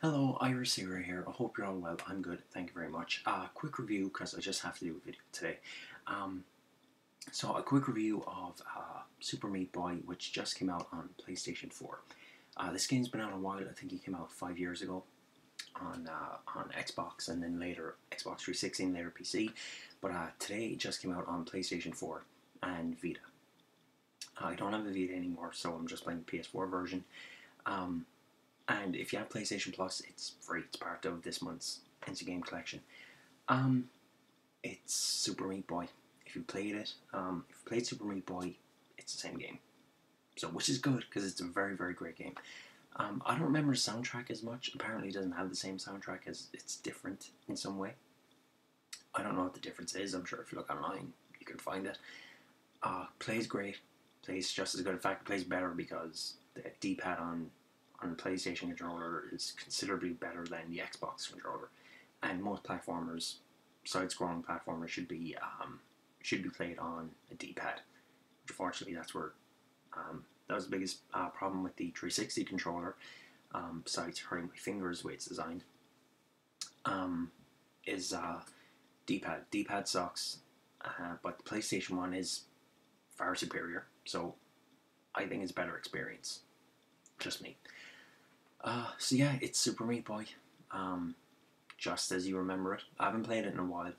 Hello, Irish Xero here. I hope you're all well. I'm good. Thank you very much. Uh, quick review because I just have to do a video today. Um, so, a quick review of uh, Super Meat Boy, which just came out on PlayStation 4. Uh, this game's been out a while. I think it came out five years ago on uh, on Xbox and then later Xbox 360 and later PC. But uh, today it just came out on PlayStation 4 and Vita. I don't have a Vita anymore, so I'm just playing the PS4 version. Um, and if you have PlayStation Plus, it's free. It's part of this month's Instant Game Collection. Um, it's Super Meat Boy. If you played it, um, if you played Super Meat Boy, it's the same game. So, which is good because it's a very, very great game. Um, I don't remember the soundtrack as much. Apparently, it doesn't have the same soundtrack as it's different in some way. I don't know what the difference is. I'm sure if you look online, you can find it. Uh, plays great. Plays just as good. In fact, plays better because the D-pad on on the PlayStation controller is considerably better than the Xbox controller, and most platformers, side-scrolling platformers, should be um, should be played on a D-pad. Unfortunately, that's where um, that was the biggest uh, problem with the 360 controller. Um, besides hurting my fingers the way it's designed, um, is uh, D-pad. D-pad sucks, uh, but the PlayStation One is far superior. So I think it's a better experience. Just me. Uh, so yeah, it's Super Meat Boy. Um, just as you remember it. I haven't played it in a while,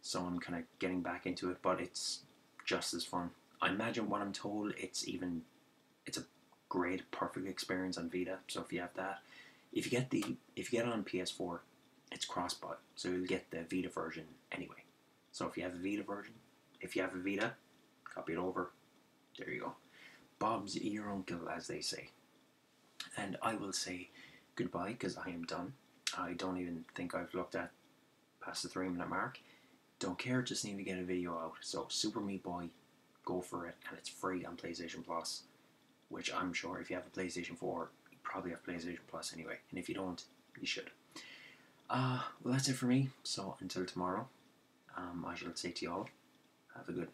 so I'm kind of getting back into it. But it's just as fun. I imagine what I'm told. It's even. It's a great, perfect experience on Vita. So if you have that, if you get the if you get it on PS4, it's cross-bought, so you'll get the Vita version anyway. So if you have a Vita version, if you have a Vita, copy it over. There you go. Bob's your uncle, as they say. And I will say goodbye because I am done. I don't even think I've looked at past the three minute mark. Don't care, just need to get a video out. So Super Meat Boy, go for it, and it's free on PlayStation Plus. Which I'm sure if you have a PlayStation 4, you probably have PlayStation Plus anyway. And if you don't, you should. Uh, well, that's it for me. So until tomorrow, um, I shall say to you all, have a good